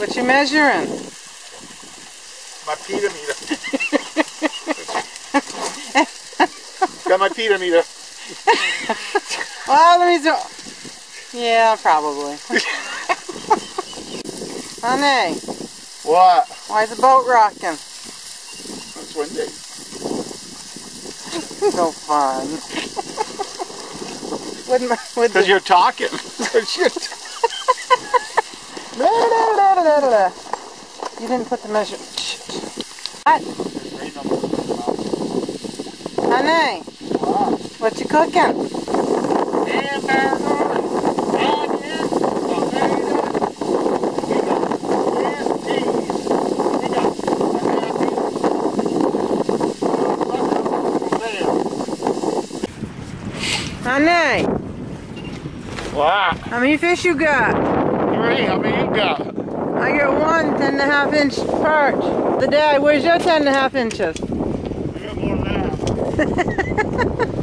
What you measuring? My pita meter. Got my pita meter. Well, let me do. Yeah, probably. Honey, What? why's the boat rocking? It's windy. So fun. Because you're talking. You didn't put the measure. What? Honey, what you cooking? Honey, What? how many fish you got? Three, how many you got? One ten and a half inch perch. The dad, where's your ten and a half inches?